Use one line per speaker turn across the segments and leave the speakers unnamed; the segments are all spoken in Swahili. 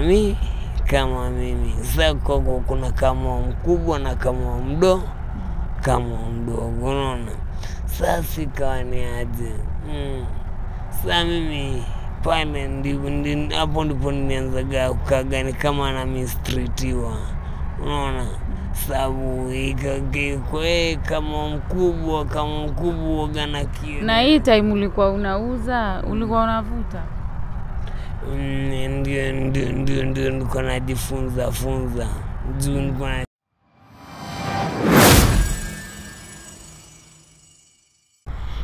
mi kama mimi. Sa kwako kuna kama mkubwa na kama mdo kama mdogo unaona? Sasa ikawa ni aje? Mm. saa mimi pale hapo ndipo nianzaga kukaga ni kama na mistritiwa, unaona? Sababu ikakekwe kama mkubwa kama mkubwa gana kio
Na hii time ulikuwa unauza, ulikuwa unavuta?
Ndio ndio ndio ndio niko najifunza funza juu niko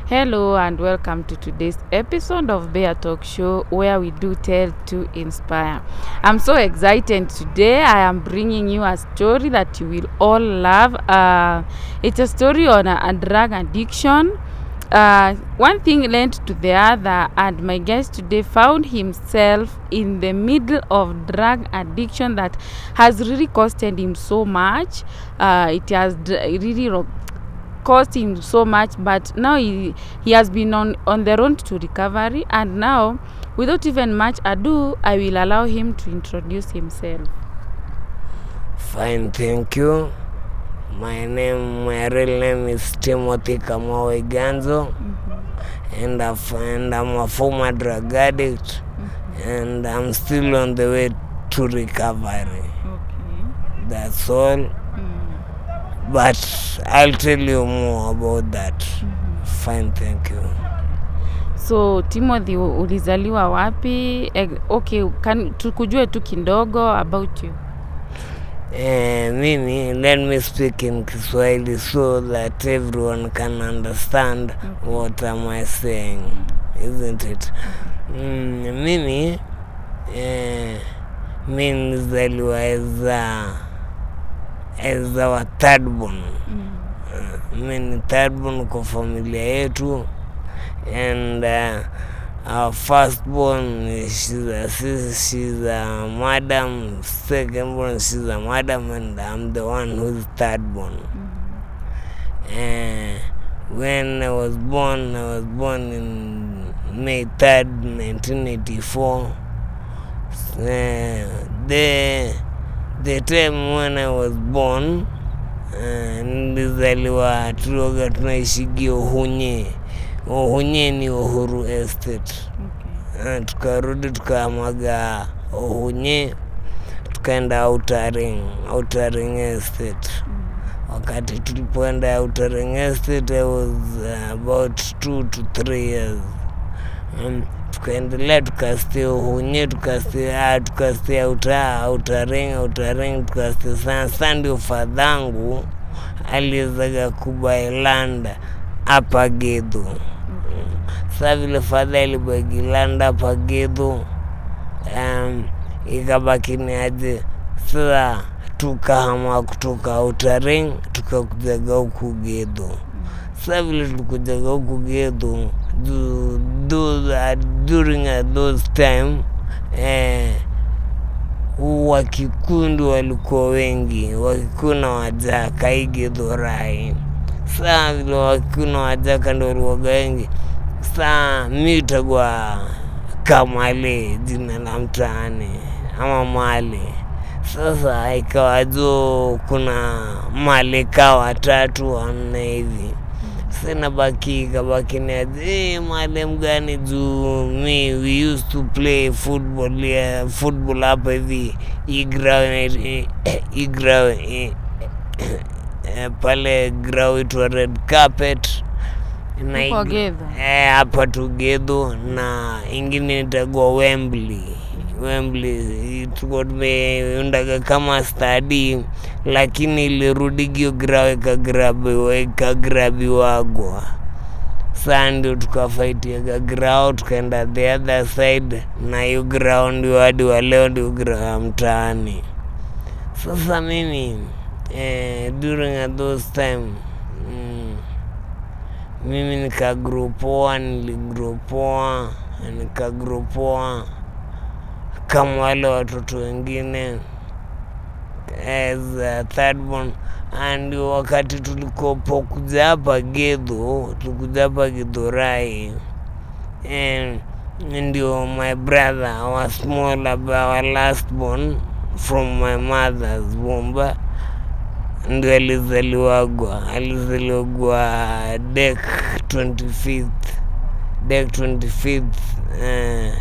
Hello and welcome to today's episode of Bear Talk Show where we do tell to inspire. I'm so excited today. I am bringing you a story that you will all love. Uh, it's a story on a, a drug addiction. Uh, one thing led to the other, and my guest today found himself in the middle of drug addiction that has really costed him so much. Uh, it has really cost him so much but now he, he has been on, on the road to recovery and now without even much ado i will allow him to introduce himself
Fine, thank you. My name, my real name is Timothy Kamawe Ganzo, and, i and I'm a former drug addict, and I'm still on the way to recovery.
okay.
That's all. But I'll tell you more about that. Fine, thank you.
so timothy ulizaliwa wapi eh, okay kan, tukujue tu kidogo about you
Eh, mimi let me speak in Kiswahili so that everyone can understand what am I saying, isn't it? Mm, mimi eh, mi nizaliwa as a, as our third born. Uh, mi ni third born kwa familia yetu and uh, our firstborn she's a, sister, she's a madam secondborn she's a madam and i'm the one who's third born. Uh, when i was born i was born in may 3rd 1984 uh, the the time when i was born uh, nilizaliwa tuoga tunaishigia uhunye uhunye ni uhuru estate. Uh, tukarudi tukamwaga uhunye tukaenda outering outering estate. Mm. wakati tulipoenda outering estate i was uh, about two to three years. Um, tukaendelea tukastia uhunye tukastia tukastia uta outering outering tukastia sana Sasa ndio fadhangu aliwezaga kubailanda hapa gedhu sa vile fadha ilibagilanda hapa gedhu um, ikabaki ni aje sasa tukahama kutoka utaring tukakujaga huku gedhu sa vile tulikujaga huku uh, during those time eh, wakikundi walikuwa wengi wakikuna na wajaka gedhorai saa vile wakuna na wajaka ndo ruoga wengi. Saa mi utagwa kamale jina la mtaani ama male sasa ikawa jo kuna male ka watatu wanne hivi. Sina baki kabaki ni aje hey, male mgani juu? Mi we used to play football yeah, football hapa hivi igrao igrao pale grau itwa red carpet. Eh, hapa Gedho na ingine itagwa Wembley. Wembley tuko tumeundaga kama stadi lakini ilirudi ikagrabiwa ikagrabiwagwa. Saa ndio tukafaitiaga grau tukaenda the other side na hiyo grau ndio hadi wa leo ndio grau ya mtaani. Sasa mimi eh, during those time mm, mimi nikagrupoa niligrupoa nikagrupoa kama wale watoto wengine. As a third born and wakati tulikopokuja hapa gedho tulikuja hapa gedhorai ndio my brother our small our last born from my mother's womb ndio alizaliwagwa alizaliwagwa dek 25th dek 25th eh,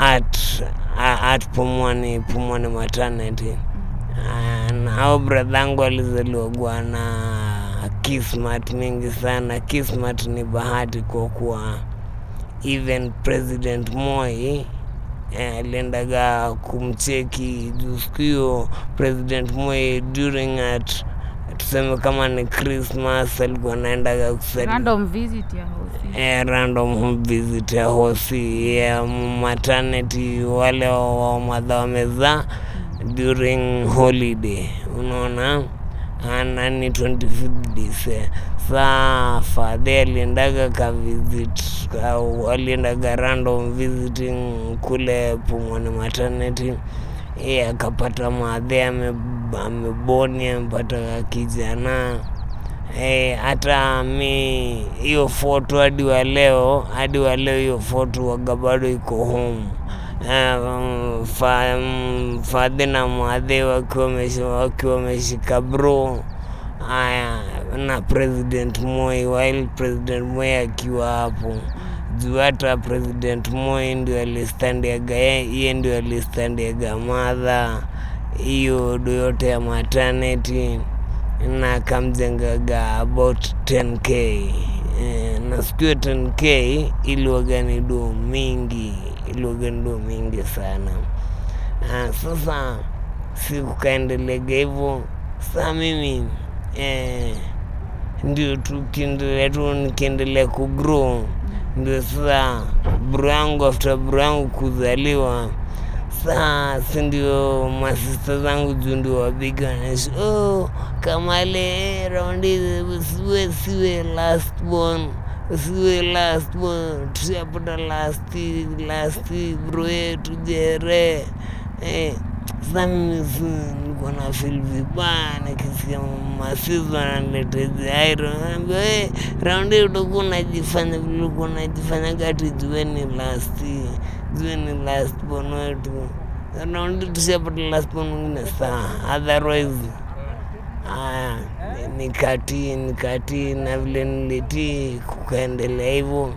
at at Pumwani Pumwani maternity uh, na hao bradhangu alizaliwagwa na kismat mingi sana. Kismat ni bahati kwa kuwa even President Moi eh, aliendaga kumcheki juskio President Moi during at tuseme kama ni Christmas alikuwa anaendaga kusali
random visit ya hosi.
Eh, random visit ya hosi ya maternity wale wa madha wamezaa during holiday unaona Ah, nani 25th Dece. saa fadhe aliendaga ka visit au aliendaga random visiting kule Pumwani maternity. Ye akapata madhe ame- ameboni amepata kijana. Eh, hata mi hiyo foto hadi wa leo hadi wa leo hiyo foto waga bado iko home Fa, fadhe na Mwadhi wakiwa wameshi- wakiwa wameshika bro. Haya na president Moi while president Moi akiwa hapo. Juu hata president Moi ndio alistandiaga yeye ndio alistandiaga madha. Hiyo do yote ya maternity na kamjengaga about 10k eh, na siku hiyo 10k iliwaga ni do mingi ni mingi sana. Ah, sasa sikukaendelega hivyo saa mimi eh, ndio tukiendelea tu nikiendelea kugrow ndio sasa bro yangu after bro yangu kuzaliwa saa si ndio masista zangu juu ndio wapiga wanashi oh, kamale raundi siwe siwe last born siwe last one, tushapata lasti lasti bro yetu jere eh, sasa mimi nilikuwa na feel vibaya nikisikia masizo ananiletea Iron, naambia hey, raundi utakuwa unajifanya vile ulikuwa unajifanya gati jueni lasti jueni last born wetu. Raundi tushapata last born mwingine saa otherwise aya nikati nikati na vile nilitii kukaendelea hivyo.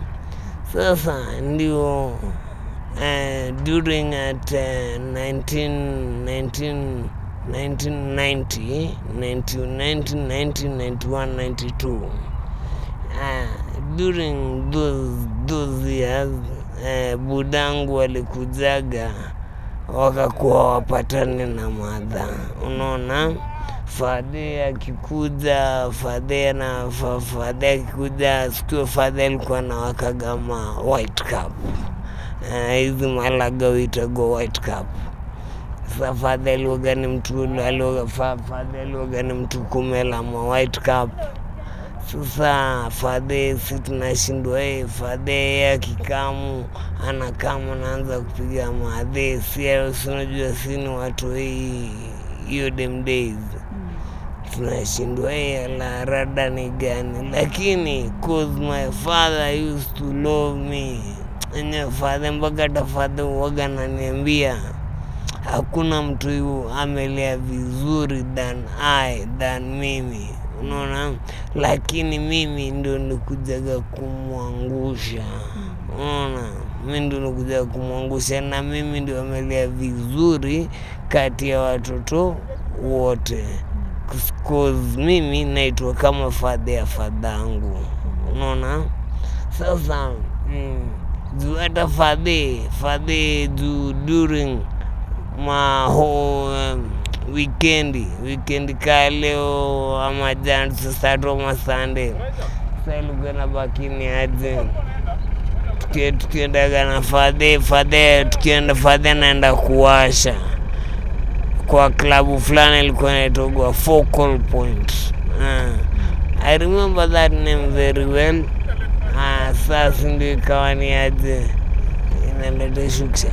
Sasa ndio uh, during at uh, 19, 19, 1990, 1990, 91, 92 uh, during those, those years uh, budangu walikujaga wakakuwa wapatane na madha unaona fadhe akikuja fadhe na fa- fadhe akikuja sikio fadhe alikuwa na wakagama white cup. Hizi uh, malaga huitagwa white cup. Sa fadhe alioga ni mtu fadhe alioga ni mtu kumela white cup? Sasa fadhe si tunashindwa e fadhe ye akikamu anakamu anaanza kupiga madhe si sinajua sini watu hii hiyo dem days tunashindwa la rada ni gani? Lakini cause my father used to love me enye father mpaka tafadhe uwaga naniambia hakuna mtu yu amelea vizuri than I than mimi unaona? Lakini mimi ndio nikujaga kumwangusha. Unaona? Mi ndio nikujaga kumwangusha na mimi ndio amelea vizuri kati ya watoto wote cause mimi naitwa kama fadha ya fadhangu unaona? Sasa mm, juu hata fadhe fadhe juu during maho um, wikendi wikendi ka leo ama jana tusastatu ama sande salikuwa na bakini aje? Tukie- tukiendaga na fadhe fadhe tukienda fadhe naenda kuwasha kwa klabu fulani ilikuwa inaitogwa focal point. Uh, i remember that name very well. Uh, sasa ndio ikawa ni aje? Inaleta shuksha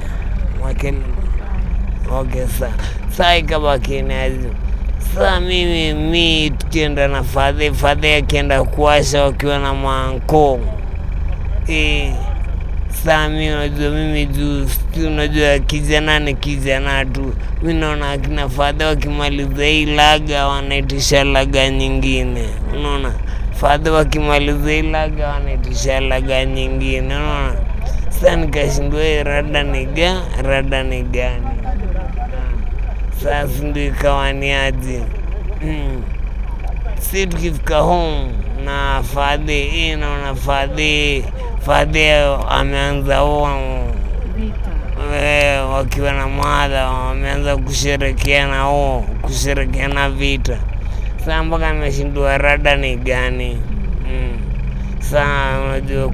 mwakeli okay sa saa ikabaki ni aje? Mimi mi tukienda na fadhe fadhe akienda kuwasha wakiwa na manko eh, saa mi unajua mimi juu si unajua kijana ni kijana tu. Mi naona akina fadha wakimaliza hii laga wanaitisha laga nyingine. Unaona? Fadha wakimaliza hii laga wanaitisha laga nyingine. Unaona? Sa nikashindua hii rada ni ga rada ni gani? Sasa ndio ikawa ni aje. Mm. si tukifika home na fadhi hii naona fadhe fadhe ameanza huo eh, wakiwa na madha wameanza kusherekeana huo kusherekeana vita. Saa mpaka ameshindua rada ni gani? Mm. saa unajua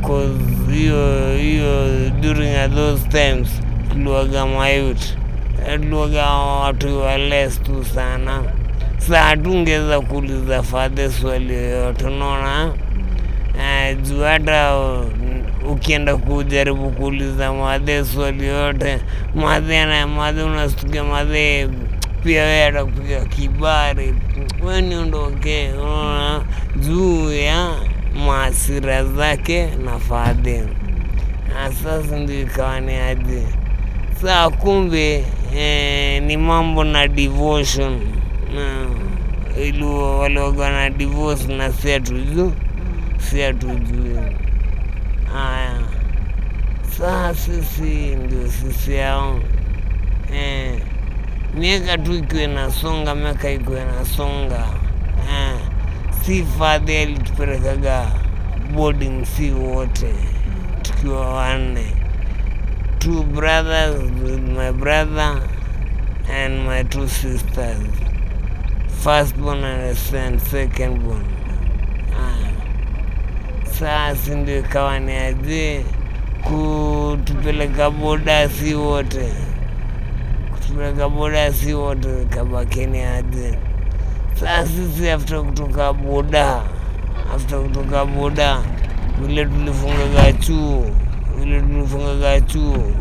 hiyo hiyo during at those times tuliwaga mayut tuliwaga watu wales tu sana. Saa hatungeweza kuuliza fadhe swali yoyote unaona? Eh, juu hata ukienda kujaribu kuuliza madhe swali yote madhe na madhe unastukia madhe pia wewe atakupiga kibari. We niondoke unaona? Juu ya maasira zake na fadhe na sasa ndio ikawa ni aje. Saa kumbe eh, ni mambo na devotion ili walioga na divorce na si siatuju si hatujui saa sisi ndio sisi yao eh, miaka tu ikiwa inasonga miaka ikiwa inasonga eh, si fadhi alitupelekaga boarding si wote tukiwa wanne two brothers with my brother and my two sisters first born and second born Aya. Sasa ndio ikawa ni azee kutupeleka boda si wote. Kutupeleka boda si wote kabakeni aje? Saa sisi after kutoka boda afta kutoka boda vile tulifungaga chuo vile tulifungaga chuo.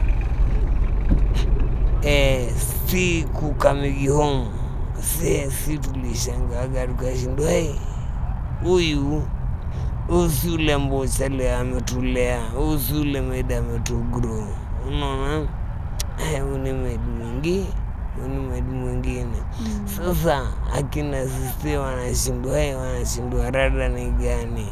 Eh, si kukamigi home si, si tulishangaga tukashindwa huyu usi ule ametulea usi ule medi ametugro unaona? Eh, huyu ni mwingi huyu ni medi mwingine. Sasa akina sisi wanashindwa hey, wanashindwa rada ni gani?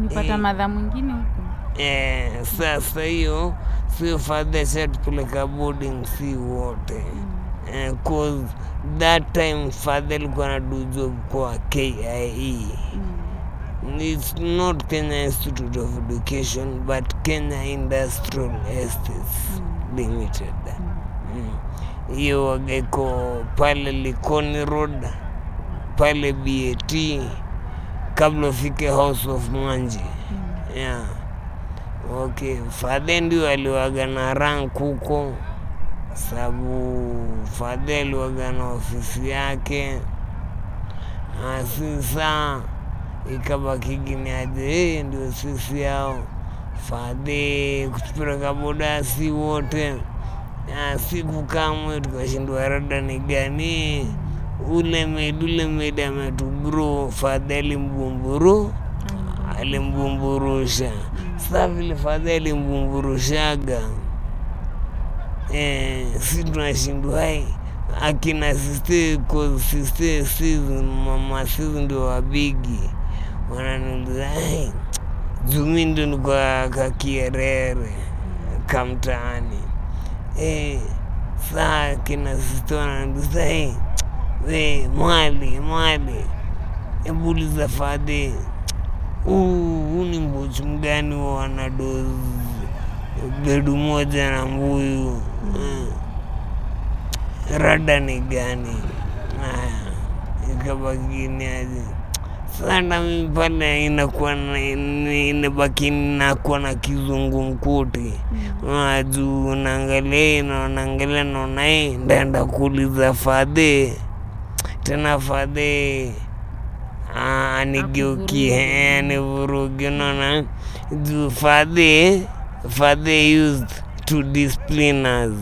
Nipata
Eh.
madha mwingine huko?
Eh, sasa hiyo sio fadha shatupeleka boarding si wote. Eh, cause that time fadha alikuwa na do job kwa KIE
Mm.
It's not Kenya Institute of Education but Kenya Industrial Estates Limited Mm. hiyo mm. wageko pale Likoni Road pale BAT kabla ufike House of Mwanji yeah. Okay, fadhe ndio aliwaga na rank huko, sababu fadhe aliwaga na ofisi yake. asisaa sisa ikabaki gini aje ndio sisi yao fadhe kutupeleka boda si wote. Na siku kamwe tukashindwa rada ni gani? Ule medi ule medi ametugro fadhe alimbumburu alimbumburusha sa vile fadha alimbumburushaga eh, si tunashindwa hai akina siste siste sizi mama sizi ndio wabigi wananiuliza "Ai, jumi ndo nikwa kakierere kamtaani eh, saa kina siste wananiuliza "Ai, we mwali mwali. Ebuliza fadhe huu ni mbuchi mgani wa wanadozi? Bedu moja na mbuyu. Eh. rada ni gani? Haya ikabakini aje sana pale inakuwa na- ina- inabaki nakuwa na kizungumkuti Ah, juu naangalia na naangalia naona hii ndaenda kuuliza fadhe. Tena fadhe Ah, anigeukie nivurugi unaona? Juu fadhe fadhe used to discipline us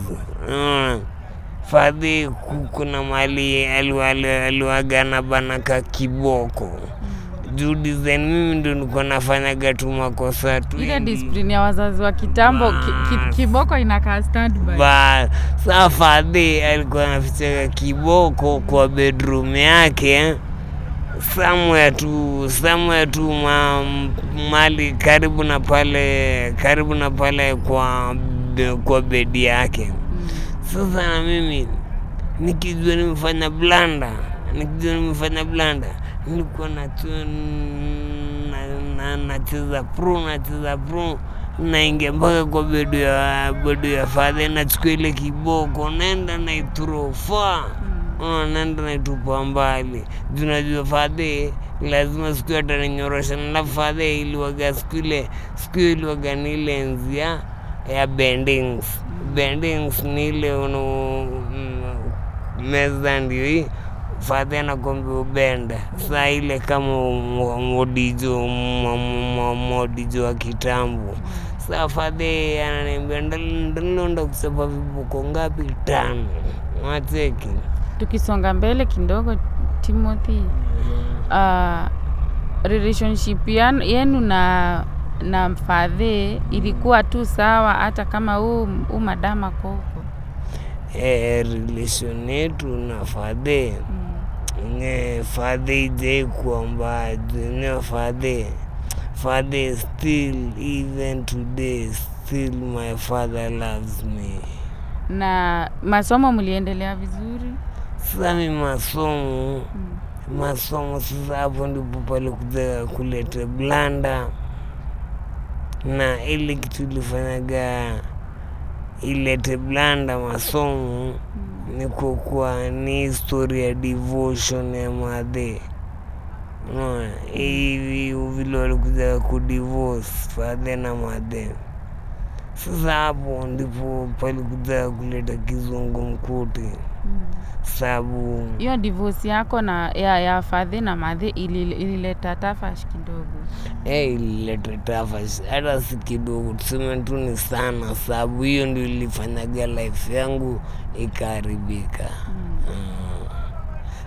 fadhe kuna mali aliwagana bana ka kiboko juu zenu, mimi ndo niko nafanyaga tu makosa tu.
Ile discipline ya wazazi wa kitambo ki, ki, kiboko inakaa standby.
Ba saa fadhi alikuwa anafichaga kiboko kwa bedroom yake somewhere tu somewhere tu ma, mali karibu na pale karibu na pale kwa kwa bedi yake.
Mm.
sasa na mimi nikijua nimefanya blanda nikijua nimefanya blanda nilikuwa na- na- nacheza pro nacheza pro. Naingia mpaka kwa bedu ya bedu ya fadhe nachukua ile kiboko naenda naiturofa
Mm.
naenda naitupa mbali. Junajua fadhi fadhe lazima siku hiyo ataninyorosha nalafu fadhe iliwaga siku ile siku hiyo iliwaga ni ile enzi ya ya bendings. Bendings ni ile mm, meza ndio hii fadhe anakwambia ubenda saa ile kama mo- modijo mo- mo- modijo wa kitambo. Saa fadhe ananiambia "Ndal- ndalonda vibuko viboko ngapi? Tano. Mateki
tukisonga mbele kidogo timothy uh, relationship yenu na na mfadhe ilikuwa tu sawa hata kama huu madama koko?
Eh, relation yetu na fadhe
mm.
Ne fadhe ijai mbaya ne fadhe fadhe still even today still my father loves me.
Na masomo mliendelea vizuri?
Sami mi masomo.
Mm.
masomo sasa hapo ndipo pale palikuja kuleta blanda. Na ile kitu ilifanyaga ilete blanda masomo.
Mm.
Ni kwa ni histori ya devotion ya madhe. Unaona hivi vile walikuja kudivorce fadhe na madhe. Sasa hapo ndipo palikuja kuleta kizungu mkuti.
Mm.
Sababu
hiyo divorce yako na ya, ya fadhi na madhi ilileta ili- tafash kidogo
Eh, ilileta tafash hata si kidogo, tuseme tu ni sana, sababu hiyo ndio ilifanyaga life yangu ikaharibika.
mm.
Mm.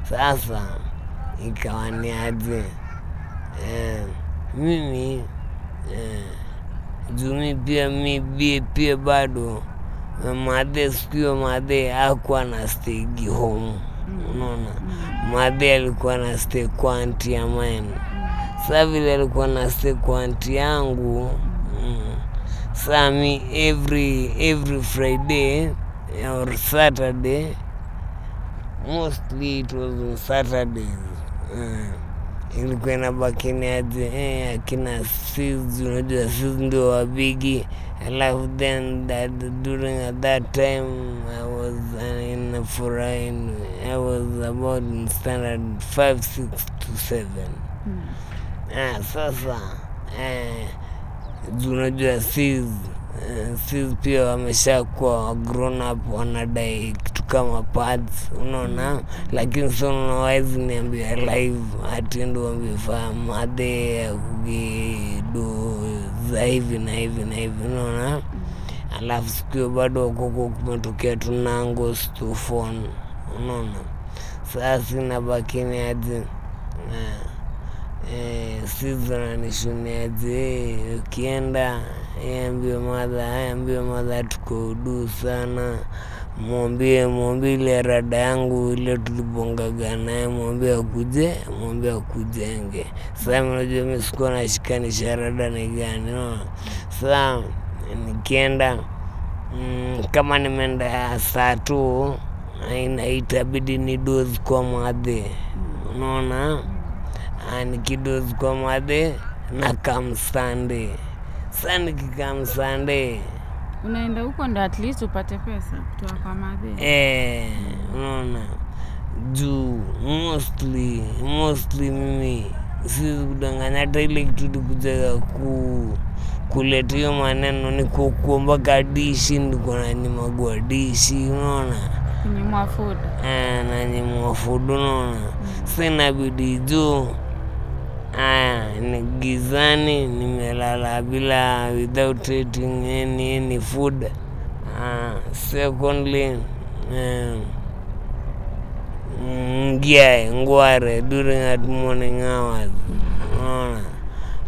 Sasa ikawaniaje ni aje eh, mimi eh, jumi pia mi bie pia bado madhe siku hiyo madhe na stegi home, unaona? Madhe alikuwa na stay kwa anti ya mine. Saa vile alikuwa na stay kwanti yangu sami saa mi every every friday or saturday mostly it was on saturdays uh, ilikuwa inabakini aje eh, akina sis unajua sis ndio wabigi alafu then that during at that time i was uh, in foreign i was about in standard 5 6 to 7
Mm.
Ah, sasa eh, unajua sis eh, pia wameshakuwa grown up wanadai kitu kama pads unaona? Lakini so unawezi niambia live atindo wamefaa madhe kugido za hivi na hivi na hivi unaona? Alafu sikio bado wakoko kumetokea tunango stufon unaona? Saa sina bakini aje. Eh, eh, sizonanishuniaje ukienda ambie madha ambie madha tuko udu sana. Mwambie mwambie ile rada yangu ile tulibongaga naye mwambie akuje mwambie akujenge. Saa mnajua mi sikuwa nashikanisha rada ni gani no? saa nikienda mm, kama nimeenda saa tu itabidi ni dozi kwa madhe unaona? Ah, nikidozi kwa madhe na kamsande Kikamu Sunday.
unaenda huko ndo at least upate pesa kutoka kwa madhe.
Eh, unaona. Juu mostly mostly mimi siwezi kudanganya hata ile kitu likujaga ku kuleta hiyo maneno ni kuomba kadishi, dishi ndiko nanyimagua dishi unaona. Eh, nanyimwa fudu unaona. Sina inabidi juu aya ni gizani nimelala bila without eating any, any food. Uh, secondly um, ngware during at morning hours. Unaona?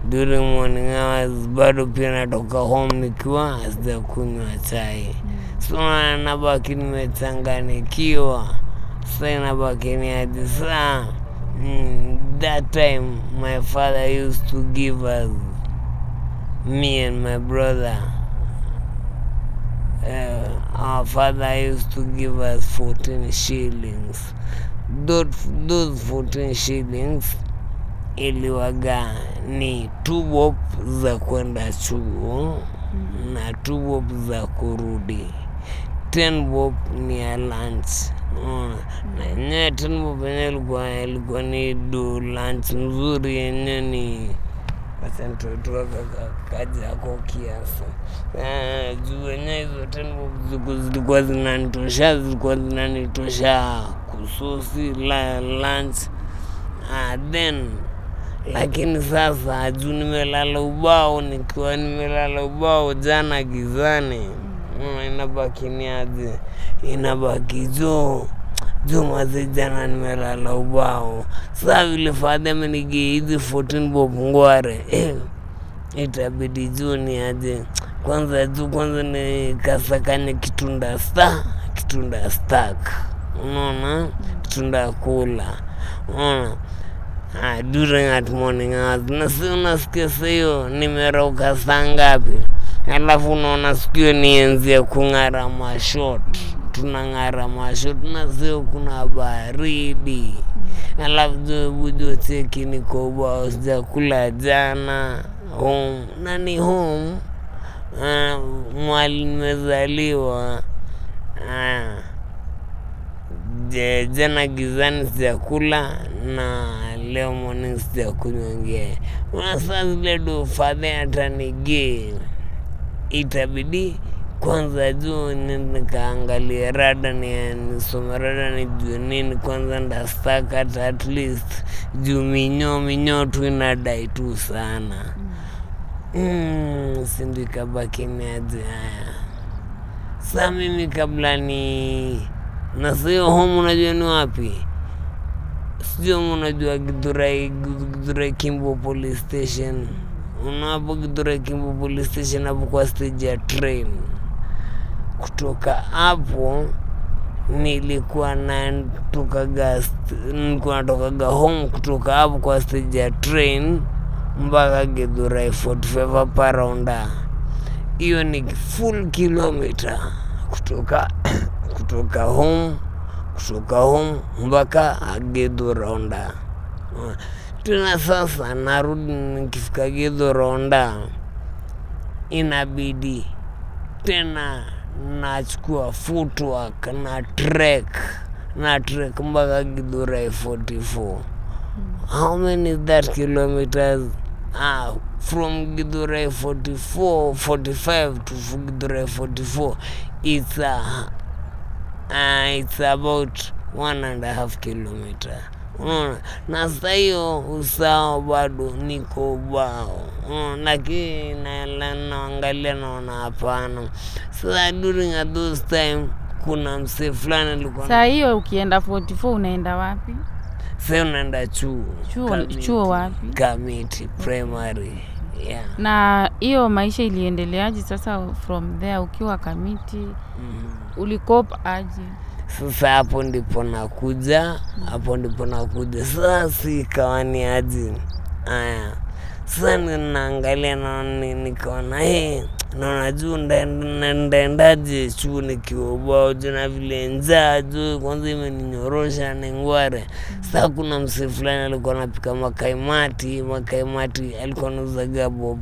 During morning hours bado pia natoka home nikiwa sijakunywa chai. So na- nabaki nimechanganikiwa sa inabaki ni aje? Saa mm, that time my father used to give us me and my brother uh, our father used to give us 14 shillings. Those, those 14 shillings iliwaga ni two bob za kwenda chuo na two bob za kurudi. 10 bob ni ya lunch yenyewe ten bob yenyewe ilikuwa ilikuwa ni do lunch nzuri yenyewe ni basi nitoetoa kaja yako kiasi. Juu wenyewe hizo ten zilikuwa- zinanitosha zilikuwa zinanitosha kusosi la lunch. Ah, then lakini sasa juu nimelala ubao nikiwa nimelala ubao jana gizani mm, inabaki niaje? inabaki juu. Juma zijana jana nimelala ubao. Saa vile fadhi amenigei hizi 14 bob ngware. Eh, itabidi juu niaje kwanza juu kwanza nikasakanye kitunda sta kitunda stak unaona? Kitunda kula. Unaona? Ah, during at morning hours na si unasikia sahiyo nimerauka saa ngapi alafu unaona sikio nienzia kung'ara mashot. Tunang'ara mashot na sio kuna baridi. Alafu jobujo cheki niko sijakula jana. Home na ni home? Ah, mwali nimezaliwa. Je- jana gizani sijakula na leo morning sijakunywa ngee una saa zile do fadhe atanigee itabidi kwanza juu ni- nikaangalia rada ni nisome rada nijue nini kwanza ndastaka at least juu minyo minyo tu inadai tu sana. Mm, sindu ikabaki niaje haya? Sa mimi kabla ni na sio homu unajua ni wapi? Sio unajua Githurai Githurai Kimbo police station. unapo Githurai Kimbo police station hapo kwa stage ya train kutoka hapo nilikuwa natokaga nilikuwa natokaga home kutoka hapo kwa stage ya train mpaka Githurai 45 hapa raunda hiyo ni full kilometer kutoka kutoka home kutoka home mpaka Githurai Ronda. Tena sasa narudi, nikifika Githu Ronda inabidi tena nachukua footwork na trek na trek mpaka Githurai 44 how many is that kilometers? Ah, from Githurai 44 45 to Githurai 44 it's a uh, it's about one and a half kilometer unaona na saa hiyo usawa bado niko ubao unaona, lakini naela- naangalia naona hapana sasa during at those time kuna msee fulani alikuwa
saa hiyo ukienda 44 unaenda wapi
sa unaenda chuo
Chuo-
Kamiti.
chuo wapi?
kamiti primary yeah.
na hiyo maisha iliendeleaje sasa from there ukiwa kamiti
mm.
Ulikopa aje
Sasa hapo ndipo nakuja, hapo ndipo nakuja. Sasa si ikawa ni aje? Aya, sasa ninaangalia naona nikaona hey, naona juu ndaenda- ndaendaje chuu nikiwa ubao na vile njaa juu kwanza imeninyorosha ni ngware. Sasa kuna msee fulani alikuwa napika makaimati, makaimati alikuwa anauzaga bob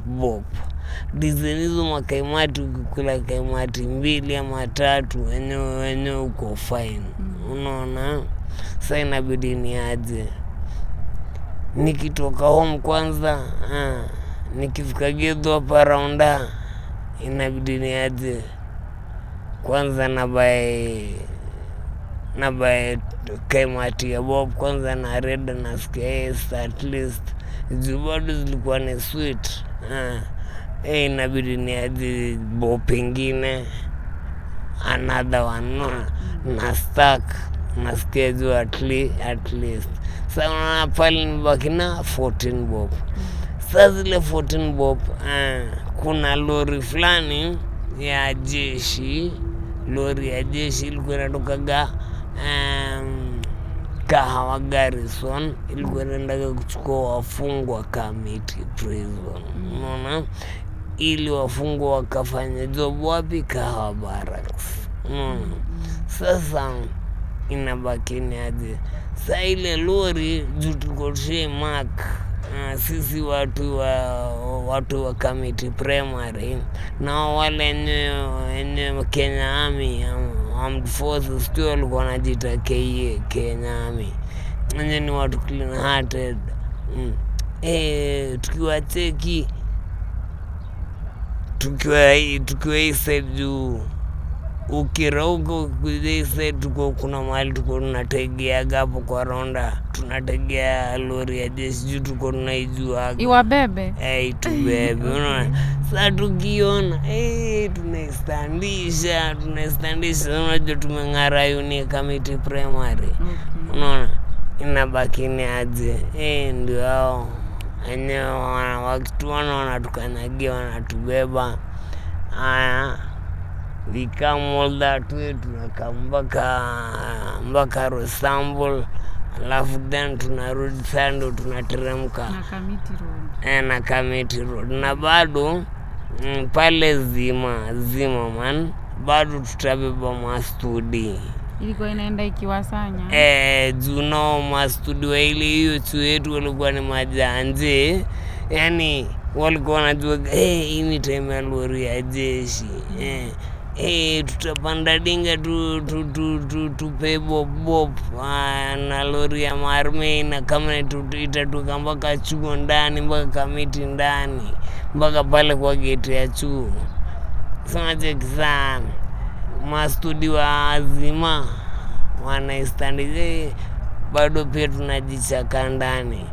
hizo makaimati ukikula kaimati mbili ama tatu wenyewe wenyewe uko fine. Unaona? Sa inabidi ni aje nikitoka home kwanza ah, nikifika gedho hapa raunda inabidi ni aje kwanza nabae nabae kaimati ya bob kwanza na reda nasikia yes, at least. Juu bado zilikuwa ni sweet ah. Eh, inabidi ni adi bo pengine another one no, na stack nasikia juu at, le, at least. Sa unaona pale nimebaki na 14 bob. Sa zile 14 bob uh, kuna lori fulani ya jeshi lori ya jeshi ilikuwa inatokaga um, kahawa garrison ilikuwa inaendaga kuchukua wafungwa kamiti prison unaona ili wafungwa wakafanya job wapi? Kahawa barracks Mm. sasa inabaki ni aje? Sa ile lori juu tuko mak uh, sisi watu wa watu wa kamiti primary. Na wale wenye Kenya Army um, Armed Forces tu walikuwa KA Kenya Army. Wenye ni watu clean hearted mm. E, tukiwa cheki tukiwa hii tukiwa hii side juu ukirauka kuja hii side tuko kuna mahali tuko tunategeaga hapo kwa ronda. Tunategea lori ya jeshi juu tuko tunaijuaga.
Iwabebe?
Hey, tubebe unaona? Saa tukiona hey, tunaistandisha tunaistandisha. Unajua tumeng'ara uni kamiti primary.
Unaona?
Unaona inabakini aje? Hey, ndio hao wenyewe wana- wakituona wanatukanyagia wanatubeba. Haya that way tunakaa mpaka mpaka rosambul alafu then tunarudi sando tunateremka.
Na kamiti road.
Eh, na Kamiti Road. Na bado mm, pale zima zima man. Bado tutabeba mastudi
ilikuwa inaenda ikiwasanya?
Eh, junao mastudio ile hiyo chuo yetu walikuwa ni majanje yani walikuwa wanajua eh, hii ni time ya lori ya jeshi. Eh, Hey, tutapanda dinga tu, tu, tu, tu, tupe bobbob na lori ya marme na kama tu- itatoka mpaka chuo ndani mpaka kamiti ndani mpaka pale kwa geti ya chuo. Sanacheki sana mastudi wa azima wanaistandije bado pia tunajichaka ndani.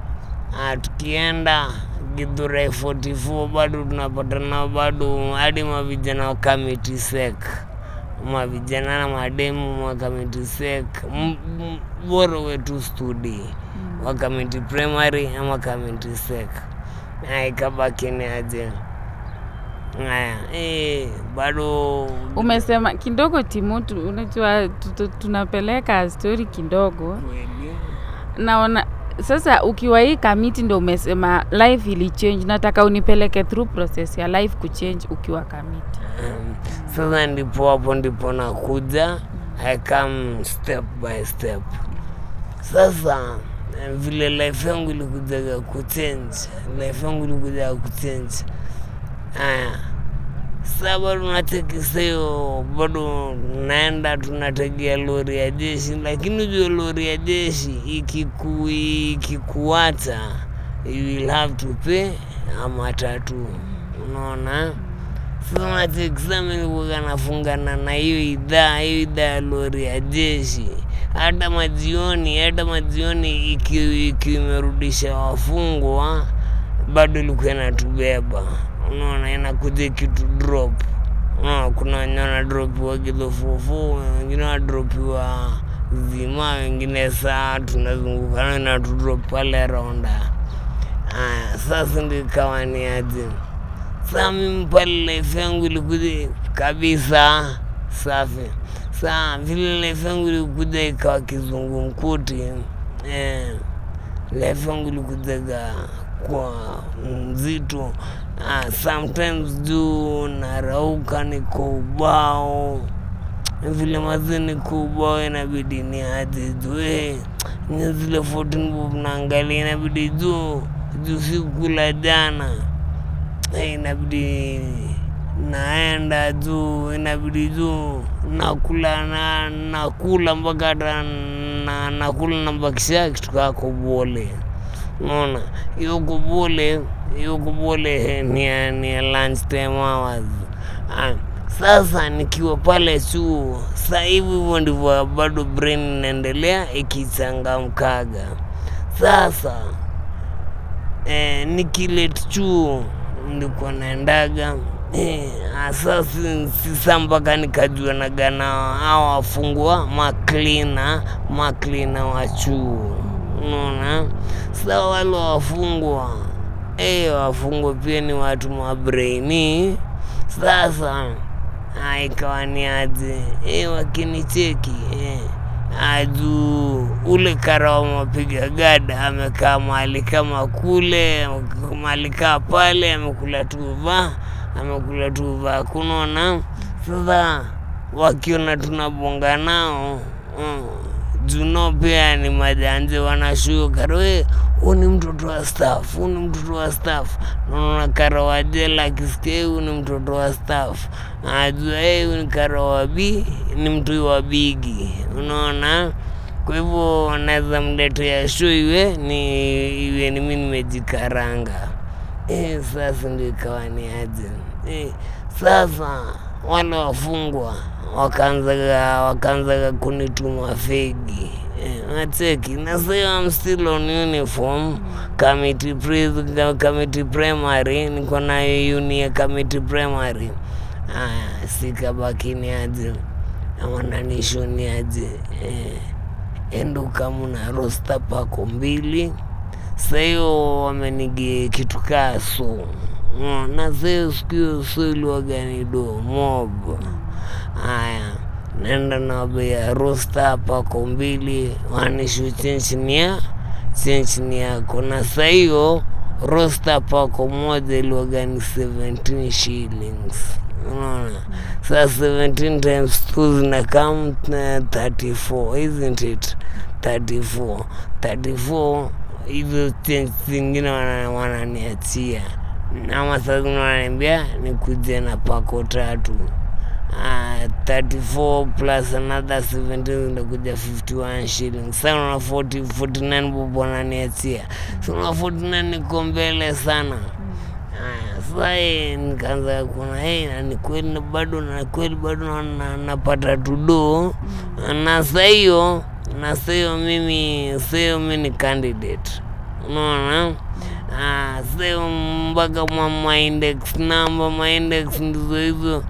Atukienda tukienda Githurai 44 bado tunapatana bado hadi mavijana wa kamiti sek mavijana na mademu wa kamiti sek bora wetu studi. Wa kamiti primary ama kamiti sek na ikabakini aje. haya eh, bado
umesema kidogo timutu unajua tu- tu- tunapeleka stori kidogo. Naona sasa ukiwa hii kamiti ndo umesema life ilichange nataka unipeleke through process ya life kuchange ukiwa kamiti.
Um, sasa ndipo hapo ndipo nakuja. I come step by step. Sasa eh, vile life yangu ilikujaga kuchange, life yangu ilikujaga kuchange. Aya, sasa bado sayo, bado naenda tunategea lori ya jeshi, lakini ujue lori ya jeshi ikiku ikikuata you will have to pay ama tatu, unaona? Sasa nafungana na hiyo idhaa hiyo idhaa ya lori ya jeshi. Hata majioni hata majioni iki- ikiwa wafungwa bado ilikuwa inatubeba unaona inakuja kitu drop. Unaona kuna wenye wanadropiwa kidhofufu wengine wanadropiwa zima wengine saa tunazungukana na tudrop pale ronda aya sasa ndio ikawa ni aje. Saa mimi pale life yangu ilikuja kabisa safi. Saa vile life yangu ilikuja ikawa kizungumkuti eh, life yangu ilikujaga kwa mzito ah, sometimes juu narauka niko ubao. Vile mazi niko ubao inabidi ni aje juu. Eh, ni zile 14 bob naangalia inabidi juu. Juu sikula jana. Eh, inabidi naenda juu inabidi juu. Nakula na nakula mpaka hata na, nakula nabakisha kitu kaa kobole unaona? Hiyo kobole hiyo bule ni ni lunch time hours. Ah, sasa nikiwa pale chuo saa hivi hivyo ndivyo bado brain inaendelea ikichangamkaga. Sasa eh, nikilet chuo ndiko naendaga. Eh, asa si- sisa mpaka nikajua nagana hao wafungwa maklina maklina wa chuo. Unaona? Sa wale wafungwa eh, wafungwa pia ni watu mabreini sasa ah, ikawa ni aje Hey, wakinicheki hey. aju ule kara wa mapiga gada amekaa mahali kama kule mahali kaa pale amekula tuva amekula tuva kunaona sasa wakiona tunabonga nao mm, juno pia ni majanje wanashuka we huu ni mtoto wa staff huu ni mtoto wa staff. Naona karo wa jela akisikia huu ni mtoto wa staff. Ajua "Eh, huyu ni karo wa bi ni mtu wa bigi. Unaona? Kwa hivyo naweza mletea show iwe ni iwe ni mi nimejikaranga. Eh, sasa ndio ikawa ni aje. Eh, sasa wale wafungwa wakaanzaga wakaanzaga kunituma fegi. Eh, nacheki na sasa I'm still on uniform. Committee pri- committee primary niko na uni ya committee primary. Aya sikabakini aje amananishoni aje. Eh, enduka mna rosta pako mbili. Sahiyo wamenige kitu kaa Mm, na iliwaganido mob haya nenda na bei hapa rosta pako mbili wanishu chenchini chenchini yako na sahiyo rosta pako moja iliwagani 17 shillings. Unaona? Saa 17 times 2 zinakam 34 isn't it? 34 34 hizo chenji zingine wana- wananiachia. ama saa zingine wananiambia nikuje na pako tatu. Ah, 34 plus another 17 ndakuja 51 shilling sana una 40 49 bob wananiachia sana una 49 niko mbele sana. Aya, sasa nikaanza kuona hey, na ni kweli na bado na kweli bado na- na- napata tudo na sahiyo na sahiyo mimi sahiyo mi ni candidate. Unaona Ah, sio mpaka mwa ma index number ma index ndizo hizo.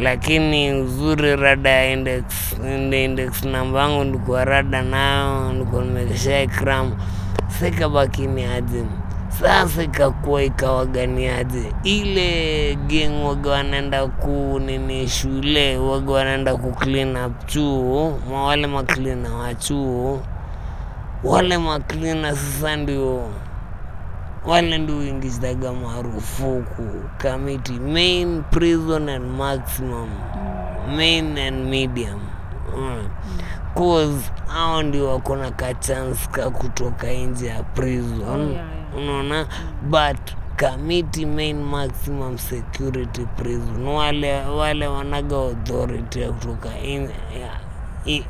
Lakini uzuri rada ya index inde index namba yangu ndikuwa rada nayo ndikuwa nimekesha ikram sikabakini aje. Sasa ikakuwa ikawagani aje. Ile geng waga wanaenda ku nini shule waga wanaenda ku clean up chuo ma wale maklina wa chuo. Wale maklina sasa ndio wale ndio uingizaga marufuku? Kamiti main prison and maximum. Main and medium. Mm. cause hao ndio wako na kachance ka kutoka nje ya prison.
Oh, yeah, yeah.
unaona? But kamiti main maximum security prison. Wale wale wanaga authority ya kutoka in, ya,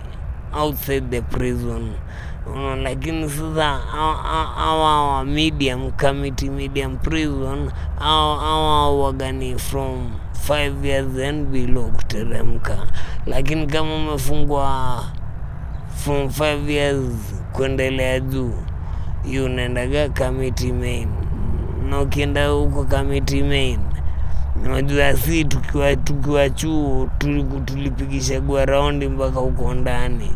outside the prison unaona lakini sasa awa hawa medium committee medium prison awa wagani from 5 years and below kuteremka. Lakini kama umefungwa from 5 years kuendelea juu hiyo unaendaga committee main. Na ukienda huko committee main unajua si tukiwa tukiwa chuo tulipigisha tulipigishagua raundi mpaka huko ndani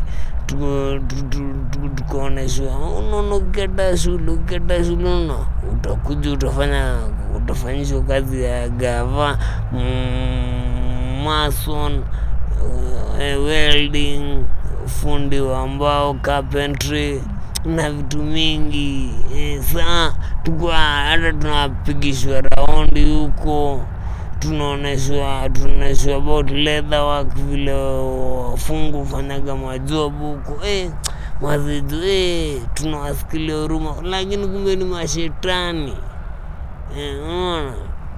Tuko- tu- tu- tu- tukaoneshwa unaona ukikata shule uketa shule una utakuja utafanya utafanyishwa kazi ya gava mm, mason uh, welding fundi wa mbao carpentry na vitu mingi e, saa tukwa hata tunapigishwa raundi huko tunaoneshwa tunaoneshwa about leather work vile wafungu fanyaga majobu huko. Eh, mazidu eh, tunawasikilia huruma. Lakini kumbe ni mashetani. Eh,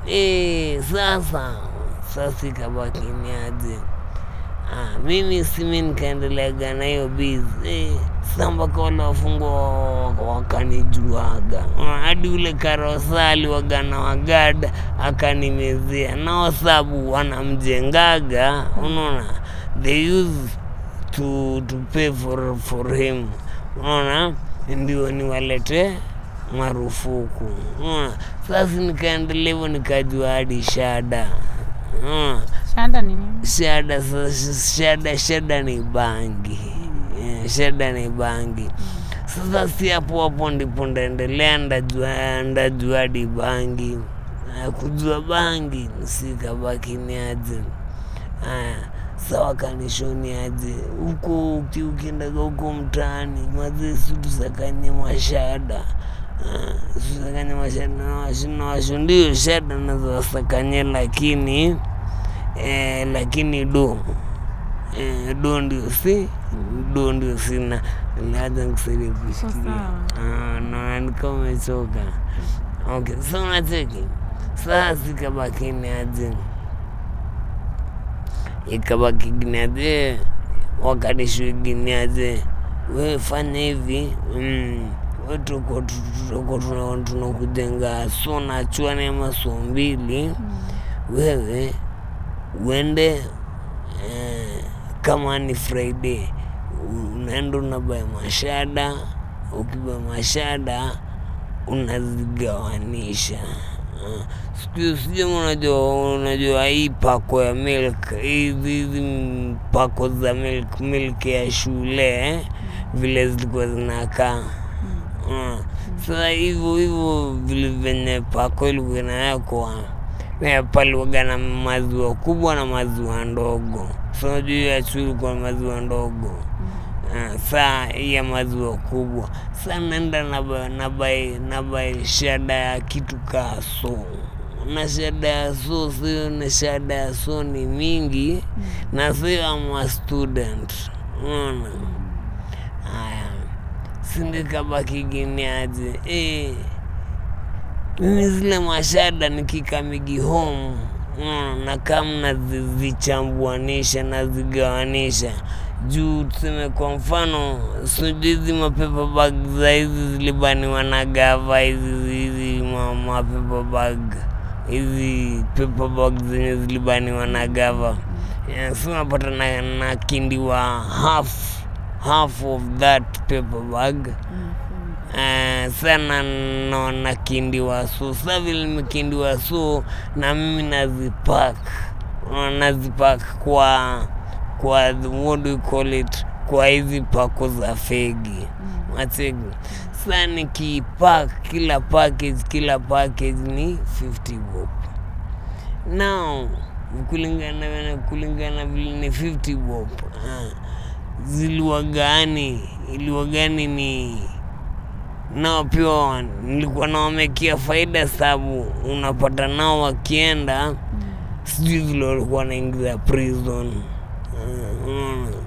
eh, sasa sasa ikabaki ni aje Ah, mimi simi nikaendeleaga na hiyo bizi eh, wale wafungwa wakanijuaga. Hadi ule karosali wagana wagada akanimezia nao sabu wanamjengaga unaona they use to, to pay for, for him. Unaona ndio niwalete marufuku. Sasa nikaendelea hivyo nikajua hadi shada. Unaona
shanda ni nini?
Shada shada shada ni bangi. Eh, shada ni bangi. Sasa si hapo hapo ndipo ndaendelea ndajua ndajua di bangi. Aya, kujua bangi sikabaki ni aje. Aya sawa kanishoni aje. Huko uki- ukiendaga huko mtaani mazee situsakanye mashada. Situsakanye mashada nawashu ndio shada nazowasakanye lakini eh, lakini do e, do ndio si do ndio sina. Liaza kusaidia kushikilia. Ah, naona ni kama umechoka. Okay so unacheki sasa sikabakini aje? Ikabaki giniaje wakadishwi giniaje we fanya hivi. Mm, tuko tuko tuna- tunakujenga. So na chwani ama so mbili wewe uende eh, kama ni friday unaenda unabae mashada ukiba mashada unazigawanisha. Ah, siku sija unajua unajua hii pako ya milk hizi hizi pako za milk milk ya shule eh, vile zilikuwa zinakaa. Ah, sasa hivyo hivyo vile venye pako ilikuwa inawekwa eh, paliwaga na maziwa kubwa na maziwa ndogo. So juu ya shule kwa maziwa ndogo. Ah, saa ya maziwa kubwa. Sa naenda naba- nabai shada ya kitu kaa so. Na shada ya so sio na shada ya so ni mingi. Na sio ama student. Unaona? Haya. Sindikabakiginiaje eh, mimi zile mashada nikikamigi home. Mm, na kama nazichambuanisha nazigawanisha. Juu tuseme kwa mfano sijuhizi mapepa bag za hizi zilibaniwa na gava hizi hizi ma- mapepa bag. Hizi pepa bag zenye zilibaniwa na gava. Yeah, so unapata na, na kindiwa half half of that paper bag Eh, sana no, nakindiwa so sa kindi wa su na mimi nazipak nazipak kwa kwa what do you call it kwa hizi pako za fegi. Mategi sa nikipak kila package kila package ni 50 bob. Now kulingana kulingana vile ni 50 bob uh, ziliwagani iliwagani ni nao pia nilikuwa nawamekia faida sababu unapata nao wakienda sijui vile walikuwa wanaingiza prison.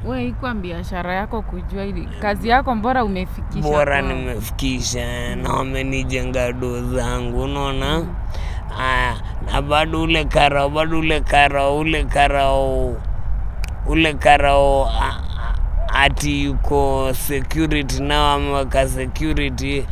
Uh,
we biashara yako kujua ili kazi yako mbora umefikisha
bora
kwa...
nimefikisha na wamenijenga doo zangu unaona? Aya na bado ule karao bado ule karao ule karao ule karao ati yuko security nao ameweka security.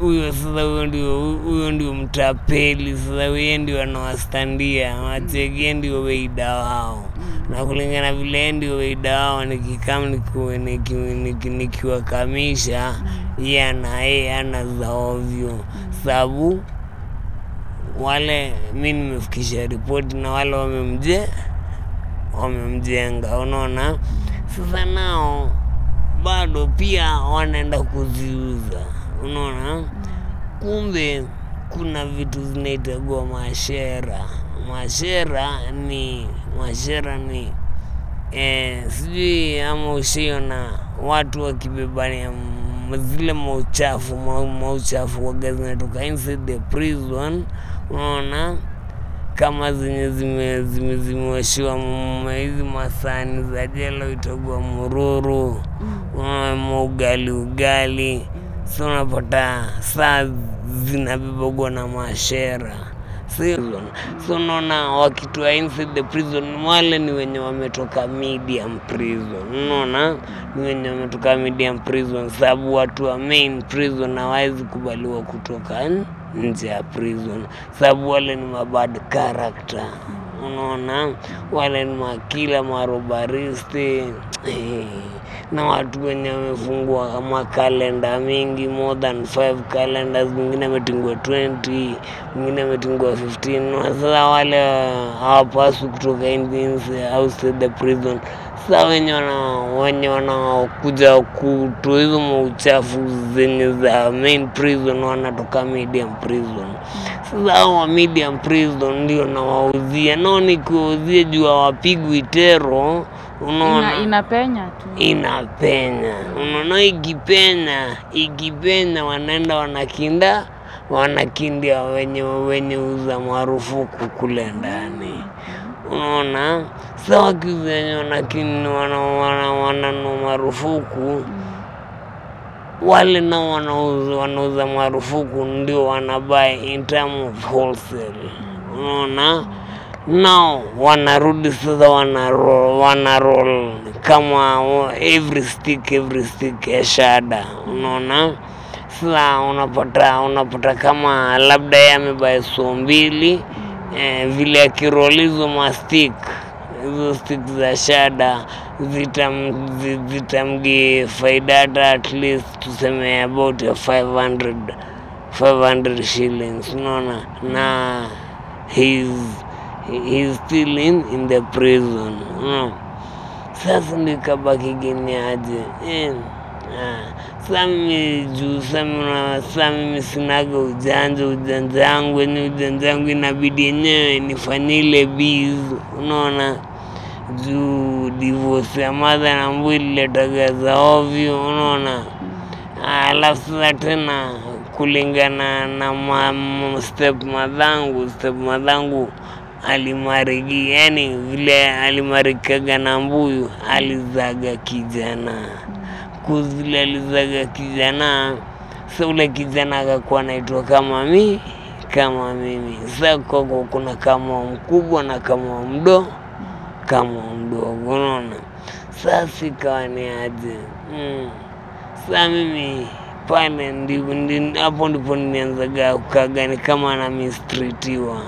Huyo sasa huyo ndio huyo ndio mtapeli. Sasa weye ndio anawastandia. Wachegie ndio weida wao. Na kulingana vile ndio weida wao nikikam nikiwa- niki- niki- nikiwakamisha ye ana yeye ana za ovyo. Sababu wale mi nimefikisha ripoti na wale wamemje wamemjenga unaona sasa nao bado pia wanaenda kuziuza. Unaona? Kumbe kuna vitu zinaitagua mashera mashera ni mashera ni eh, sijui ama ushaiona watu wakibebania zile mauchafu mauchafu waga zinatoka inside the prison. Unaona kama zenye zimezimeshiwa zime- hizi masani za jela itagua mururu mm. ugali ugali. So unapata saa zinabebagwa na mashera. So unaona wakitoa inside the prison wale ni wenye wametoka medium prison. Unaona? Ni wenye wametoka medium prison sababu watu wa main prison hawawezi kubaliwa kutoka n- nje ya prison sababu wale ni mabad character unaona wale ni makila marobaristi na watu wenye wamefungua makalenda kalenda mingi more than 5 calendars, mwingine ametingwa 20, mwingine ametingwa 15. Sasa wale hawapaswi kutoka outside the prison. Sasa wenye wenye wanakuja kutoa hizo mauchafu zenye za main prison wanatoka medium prison. Sasa hao wa medium prison ndio nawauzia, nao nikiwauzia juu hawapigwi tero, unaona
Ina, inapenya tu.
inapenya unaona, ikipenya ikipenya, wanaenda wanakinda wanakindia wenye wenye uza marufuku kule ndani, unaona. Sa venye, lakini wana, wana, wananua marufuku. Wale nao wanauza wanauza marufuku ndio wanabuy in term of wholesale, unaona? Nao wanarudi sasa wana roll, wana roll. Kama every stick every stick ya shada, unaona. Sasa unapata unapata kama labda yeye amebuy so mbili eh, vile akirolizo mastik hizo siku za shada zitam zitamgi faida hata at least tuseme about ya 500 500 shillings unaona? Na he's he's still in, in the prison no. sasa nikabaki geniaje eh, ah, sa mimi juu sa mimi- sami mimi ujanja ujanja yangu ni ujanja yangu inabidi yenyewe nifanyile biz unaona juu divorce ya madha na mbwili ililetaga za ovyo unaona? Alafu sasa tena kulingana na ma, ma- step madhangu step madhangu alimarigi yani vile alimarikaga na mbuyu alizaga kijana. Kuzile alizaga kijana sa ule kijana akakuwa naitwa kama mi kama mimi. Sa kwako kuna kama mkubwa na kama mdo kama mdogo unaona sasa ikawa ni aje mm. Sasa mimi pale hapo ndipo nimeanzaga kukaga ni kama na mistritiwa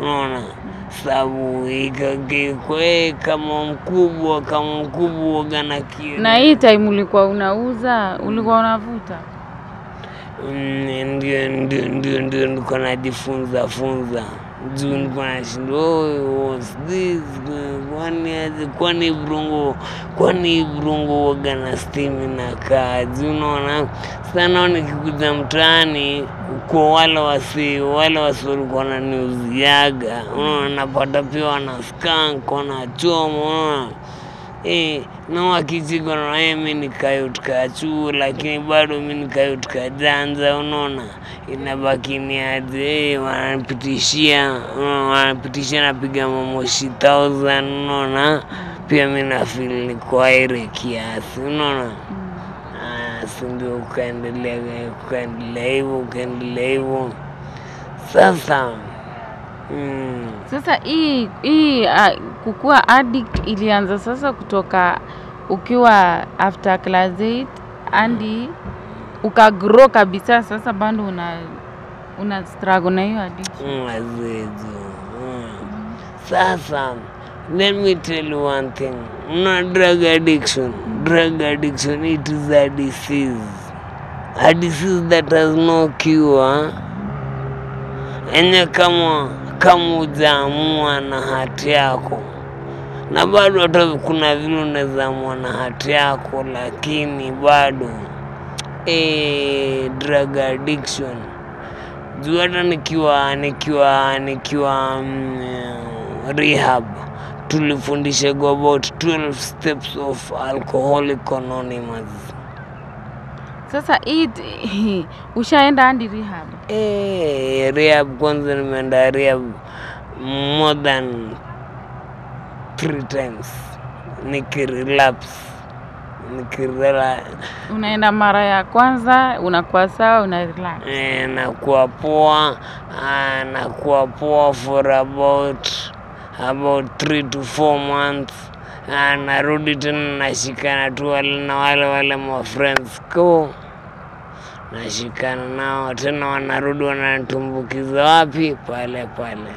unaona sababu ikakekwe kama mkubwa kama mkubwa gana kio.
Na hii time ulikuwa unauza, ulikuwa unavuta?
Mm, ndio ndio ndio ndio nilikuwa najifunza funza juu kwani brungu kwani brungo waga na stimi na kazi unaona? Sana nikikuja mtaani kwa wale wasi wale wasi walikuwa wananiuziaga unaona? Napata pia wana skank wanachoma unaona Eh, na wakichiko na yeye mi nikayutka chuo lakini bado mi nikayutka janza unaona? Inabaki ni aje eh, wanapitishia wanapitishia napiga mamoshi thousand unaona? Pia mi nafil kwa aire kiasi unaona? Ah, si ndio ukaendelea ukaendelea hivyo ukaendelea hivyo. Sasa mm,
Sasa hii hii uh, kukua addict ilianza sasa kutoka ukiwa after class 8 hadi ukagrow kabisa, sasa bado una una struggle na hiyo addiction.
Mazezo. Mm. Sasa, let me tell you one thing. No drug addiction. Drug addiction, it is a disease. A disease that has no cure. Enye kama kama ujaamua na hati yako, na bado hata kuna vile unaweza mwana na hati yako, lakini bado. Eh, drug addiction. Juu hata nikiwa nikiwa nikiwa um, rehab tulifundisha go about 12 steps of alcoholic anonymous.
Sasa hii ushaenda hadi rehab?
eh rehab kwanza nimeenda rehab more than three times nikirelapse nikirela.
Unaenda mara ya kwanza unakuwa sawa, una relax.
eh, nakuwa poa ah, nakuwa poa for about about three to four months. Ah, narudi tena nashikana tu wale na wale wale ma friends. Ko nashikana nao tena wanarudi wananitumbukiza wapi? Pale pale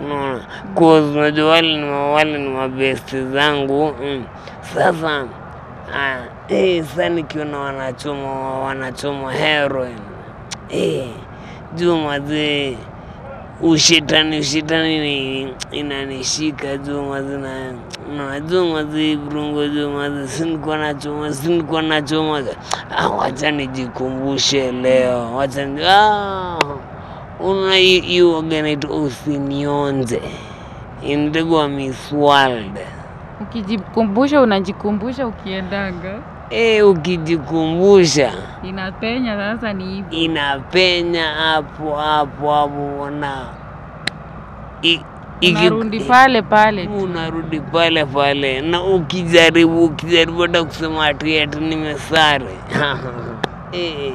unaona? Cause unajua wale ni wale ni mabesti zangu. Mm. sasa ah, eh, sasa nikiona wanachoma wanachoma heroin. Eh, juu mazee ushetani ushetani ni inanishika juu mazi na najua mazi burungo juu mazi sinikuwa nachoma sinikuwa nachoma. Ah, wacha nijikumbushe leo wacha ah, una hiyo organito usinionze. Integwa Miss World.
Ukijikumbusha unajikumbusha ukiendanga.
e, ukijikumbusha.
Inapenya sasa ni hivyo.
inapenya hapo hapo hapo ona
Unarudi pale pale
unarudi pale pale, na ukijaribu ukijaribu hata kusema ati ati nimesare. E,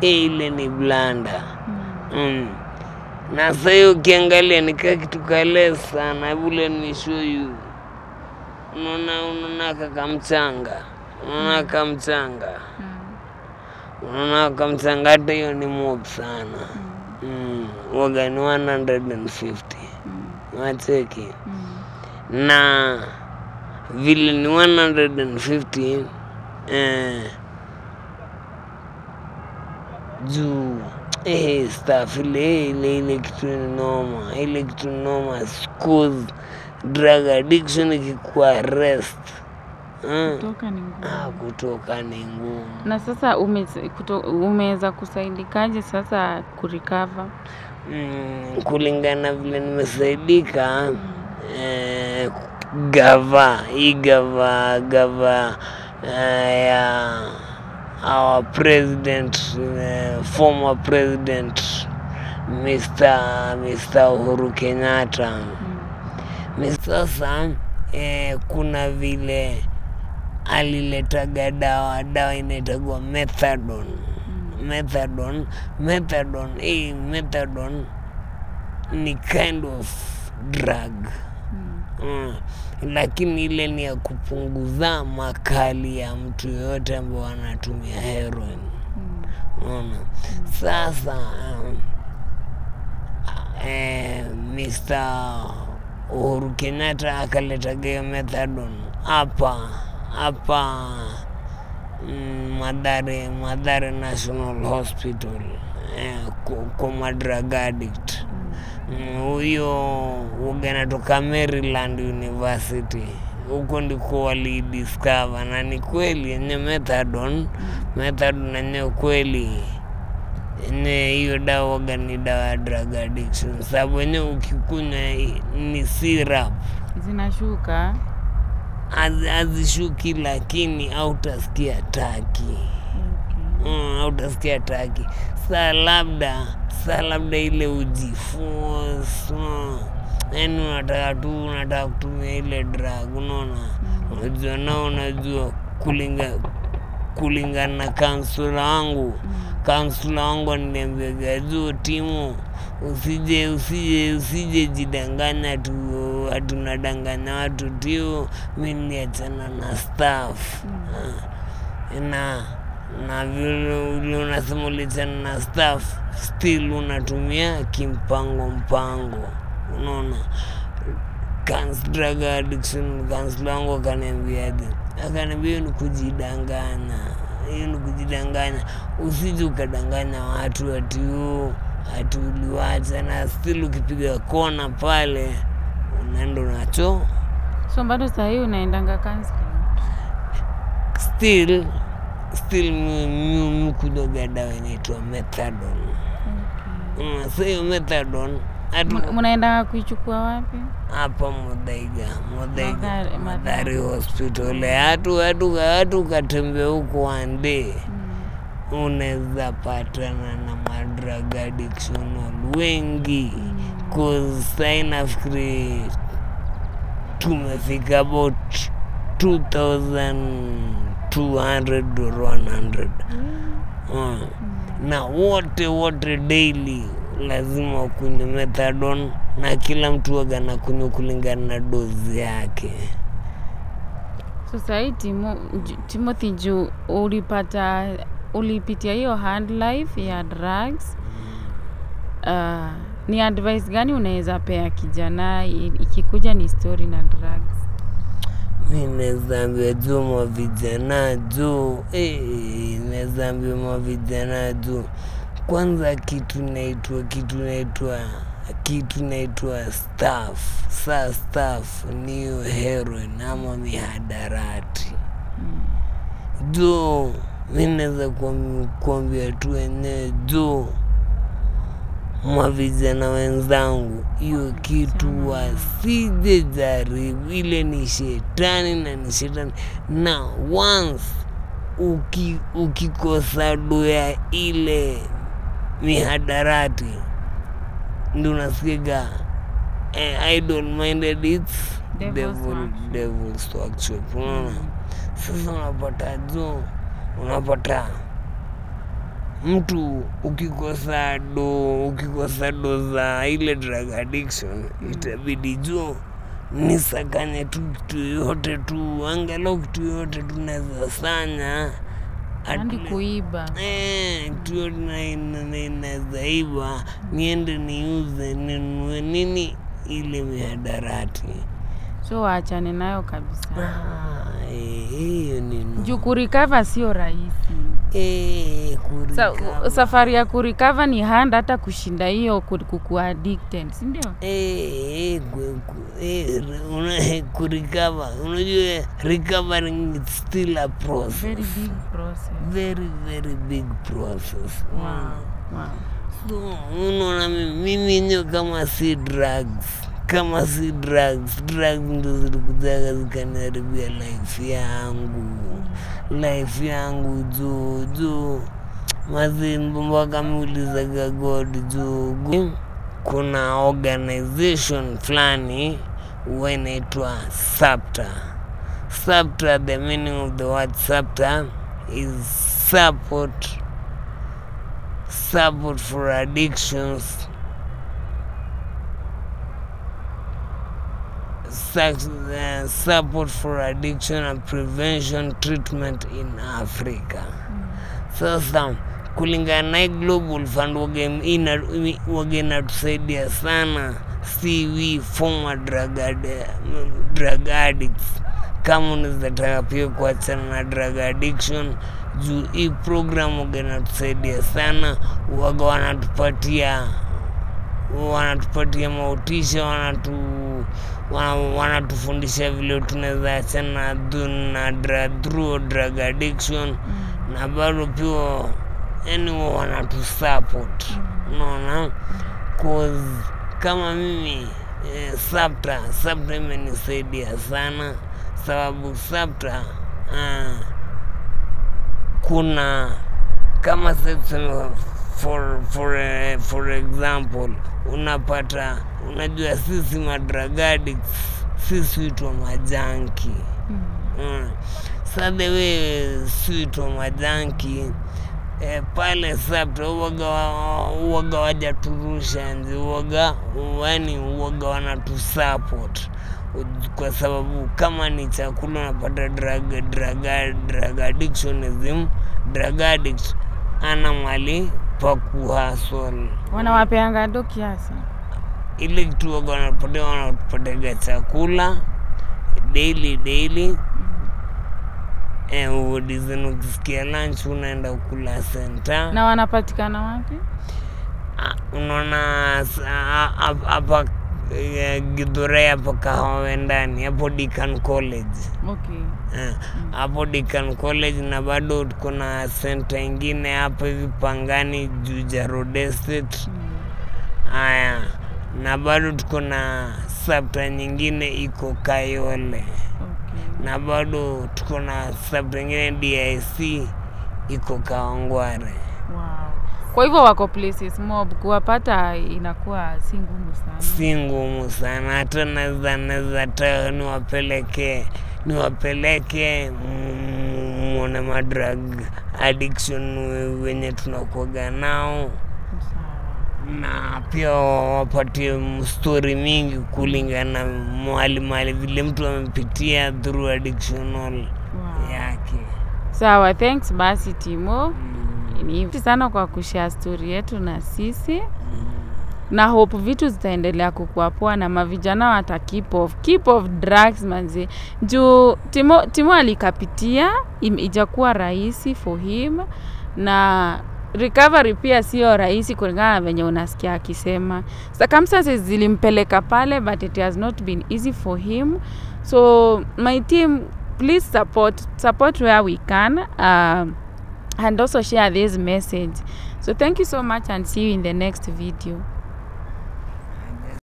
e, ile ni blanda mm. Na sasa hiyo ukiangalia nikaa kitu kale sana. Vile you. Unaona unaona kakamchanga, unaona kamchanga, unaona kamchanga, hata hiyo ni mob sana. Mm. Waga ni 150 wacheki na vile ni 150 eh, juu eh, staff ile ile ile kitu ni noma, ile kitu ni noma cause drug addiction ikikuwa eh,
Kutoka ni ngumu.
ah, kutoka ni ngumu.
Na sasa umeweza kusaidikaje sasa kurecover?
Mm, kulingana vile nimesaidika eh, gava hii gava gava eh, ya our president uh, former president Mr. Mr. Uhuru Kenyatta Mr. sasa eh, kuna vile aliletaga dawa dawa inaitagwa methadone methadone methadone hii methadone ni kind of drug mm. Lakini ile ni ya kupunguza makali ya mtu yoyote ambao anatumia heroin. Unaona? Sasa um, eh, Mr. Uhuru Kenyatta akaleta hiyo methadone. Hapa hapa mm, Madhare Madhare National Hospital eh, kwa madrug addict. Mm, huyo uga natoka Maryland University. Huko ndiko walidiscover na ni kweli yenye methadone methadone yenye kweli yenye hiyo dawa waga ni dawa ya drug addiction. Sababu yenye ukikunywa ni syrup.
Zinashuka.
Hazi- hazishuki lakini autaskia taki mm, hautasikia taki saa labda saa labda ile ujifunza yani unataka tu unataka kutumia ile drug unaona? Unajua nao unajua kulinga kulingana na kansula wangu. Kansula wangu ananiambiaga juu timu usije usije usije jidanganya tu hatunadanganya watu tio mi niachana na staff. Mm. na na vile unasema ulichana na staff still unatumia kimpango mpango. Unaona? Kans drug addiction kansla wangu akaniambiaje akaniambia hiyo ni kujidanganya hiyo ni kujidanganya. Usije ukadanganya watu ati huu ati uliwacha. Na still ukipiga kona pale unaenda nacho
So bado sahii unaendanga kansla
still still mkudoga dawa inaitwa methadon Mm, so hiyo methadone hatu
Mu- Munaendanga kuichukua wapi?
hapa Muthaiga, Muthaiga,
Mathare
hospital. Hatu hatu hatu katembea huko ande unaweza patana na madrug addictional wengi. Cause sai nafikiri tumefika about 2200 or 100 Mm. na wote wote daily lazima wakunywe methadon na kila mtu waga na kunywa kulingana na dozi yake.
Sasa hii Timo, Timothy juu ulipata ulipitia hiyo hard life ya drugs? Uh, ni advice gani unaweza pea kijana? Ikikuja ni story na drugs
ambia juu mwa vijana juu eh, naweza ambia mwa vijana juu kwanza kitu naitwa kitu naitwa kitu naitwa staff. Saa staff niyo heroin ama mihadarati. Juu mi naweza kuam- kuambia tu wenyewe juu mwa vijana wenzangu. Hiyo kitu wasije jaribu. Ile ni shetani na ni shetani. Na once uki, ukikosa doya ile mihadarati ndi unasikiga eh, minded its devil, unaona? Sasa unapata jo unapata mtu ukikosa do ukikosa do za ile drug addiction itabidi jo nisakanye tu kitu yoyote tu angalau kitu yoyote tu naweza sanya.
Andi kuiba.
Eh, kitu naweza iba niende niuze ninunue nini ile mihadarati
so waachane nayo kabisa.
Ah, eh, hiyo ni nini?
juu kurikava sio rahisi.
Eh,
Sa, safari ya kurikava ni handa hata kushinda hiyo ku- kukuwa addicted si ndio?
Ku- eh, una- kurikava unajua recovering is still a process.
Very big process.
Very very big process.
Wow. Wow.
so unaona mimi nyo kama si drugs kama si drugs. Drugs ndo zilikujaga zikaniharibia life yangu. Life yangu juu juu. Mazimbo akamiulizaga god juu. Kuna organization fulani huwa inaitwa sapta sapta the meaning of the word sapta is support support for addictions such, uh, support for addiction and prevention treatment in africa. Sasa kulingana na global fund wage- ina- wage inatusaidia sana. CV former drug, drug addicts. Kama unawezataka pia kuachana na drug addiction juu hii program waga inatusaidia sana. Waga wanatupatia wanatupatia mautisha wanatu wana- wanatufundisha vile tunaweza achana na drug, through drug addiction. Na bado pia yani wanatusupport. Unaona? Cause kama mimi eh, sapta sapta imenisaidia sana. Sababu sapta uh, kuna kama sasa for, for, uh, for example unapata unajua sisi madragadi sisi huitwa majanki mm. sa the way siitwa majanki eh, pale sapta uoga uwaga wajaturusha nzi uwaga yani uwaga wanatusupport kwa sababu kama ni chakula unapata drug, drug, drug addictionism drug addict ana mali pa kuhasol
wanawapeanga do kiasi?
Ile kitu waga wanapotea wanapotega chakula daily daily. Eh, udizini ukisikia lunch unaenda kula senta.
Na wanapatikana wapi?
Ah, unaona hapa githurai hapo kahawa ndani hapo Deakin college.
Okay.
Eh, hapo Deakin college na bado tuko na senta ingine hapo hivi pangani juja road estate
mm.
haya na bado tuko na sabta nyingine iko kayole.
Okay.
Na bado tuko na sabta nyingine dic iko kawangware
wow. Kwa hivyo wako places mob kuwapata inakuwa si ngumu sana.
Si ngumu sana hata naweza naweza taka niwapeleke niwapeleke mwone madrug addiction wenye tunakuaga nao. Na pia wapatie stori mingi kulingana mahali mahali vile mtu amepitia through addictional
Wow.
yake.
Sawa thanks basi timo.
Mm.
Ni hivi sana kwa kushare story yetu na sisi. Na hope vitu zitaendelea kukua poa na mavijana wata keep off keep off drugs manzi juu timo, timo alikapitia ijakuwa rahisi for him. Na recovery pia sio rahisi kulingana na venye unasikia akisema. Circumstances zilimpeleka pale but it has not been easy for him. So my team please support support where we can. Um, and also share this message. So thank you so much and see you in the next video